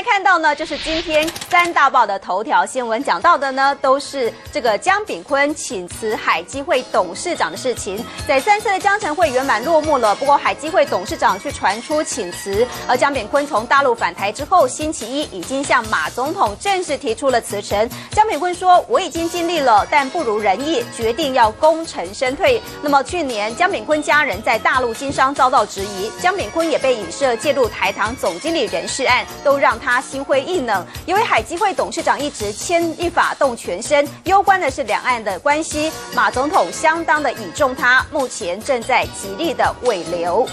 来看到呢，就是今天三大报的头条新闻讲到的呢，都是这个江炳坤请辞海基会董事长的事情。在三次的江城会圆满落幕了，不过海基会董事长却传出请辞。而江炳坤从大陆返台之后，星期一已经向马总统正式提出了辞呈。江炳坤说：“我已经尽力了，但不如人意，决定要功成身退。”那么去年江炳坤家人在大陆经商遭到质疑，江炳坤也被影射介入台糖总经理人事案，都让他他心灰意冷。因为海基会董事长一直牵一发动全身，攸关的是两岸的关系，马总统相当的倚重他，目前正在极力的挽留。